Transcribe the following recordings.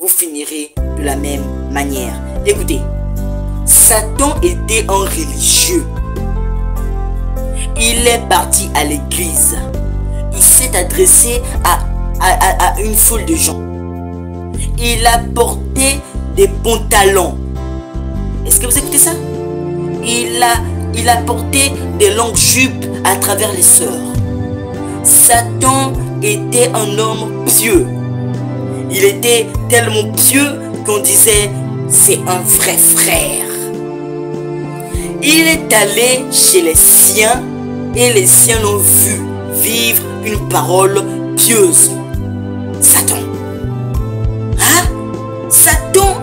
vous finirez de la même manière. Écoutez, Satan était un religieux. Il est parti à l'église. Il s'est adressé à, une foule de gens. Il a porté des pantalons. Est-ce que vous écoutez ça? Il a, il a porté des longues jupes à travers les sœurs. Satan était un homme pieux. Il était tellement pieux qu'on disait c'est un vrai frère. Il est allé chez les siens et les siens l'ont vu vivre une parole pieuse. Satan. Hein? Satan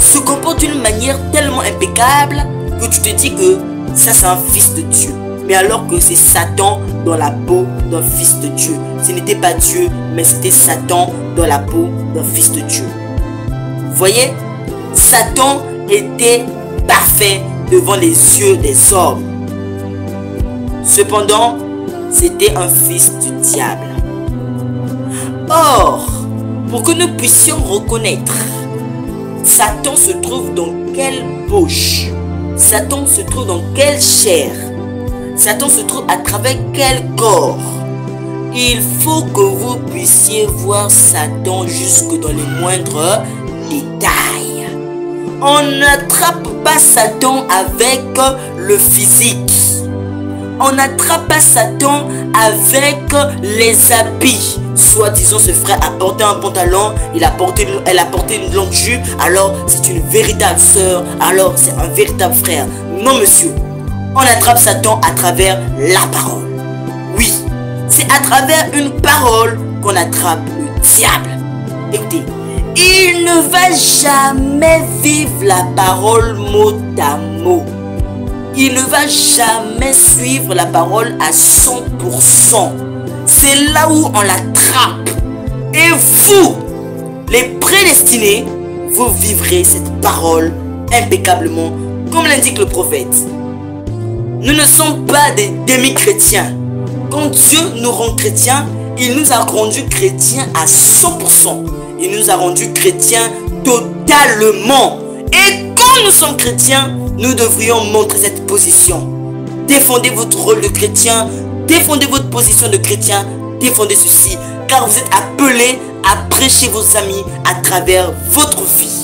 se comporte d'une manière tellement impeccable que tu te dis que ça c'est un fils de Dieu. Mais alors que c'est Satan dans la peau d'un fils de Dieu. Ce n'était pas Dieu, mais c'était Satan dans la peau d'un fils de Dieu. Voyez, Satan était parfait devant les yeux des hommes. Cependant, c'était un fils du diable. Or, pour que nous puissions reconnaître, Satan se trouve dans quelle bouche Satan se trouve dans quelle chair? Satan se trouve à travers quel corps? Il faut que vous puissiez voir Satan jusque dans les moindres détails. On n'attrape pas Satan avec le physique. On n'attrape pas Satan avec les habits. Soit disons ce frère a porté un pantalon, il a porté, elle a porté une longue jupe, alors c'est une véritable sœur, alors c'est un véritable frère. Non monsieur, on attrape Satan à travers la parole. Oui, c'est à travers une parole qu'on attrape le diable. Écoutez, il ne va jamais vivre la parole mot à mot. Il ne va jamais suivre la parole à 100%. C'est là où on l'attrape. Et vous, les prédestinés, vous vivrez cette parole impeccablement, comme l'indique le prophète. Nous ne sommes pas des demi-chrétiens. Quand Dieu nous rend chrétiens, il nous a rendus chrétiens à 100%. Il nous a rendus chrétiens totalement. Et quand nous sommes chrétiens, nous devrions montrer cette position. Défendez votre rôle de chrétien, défendez votre position de chrétien, défendez ceci, car vous êtes appelés à prêcher vos amis à travers votre vie.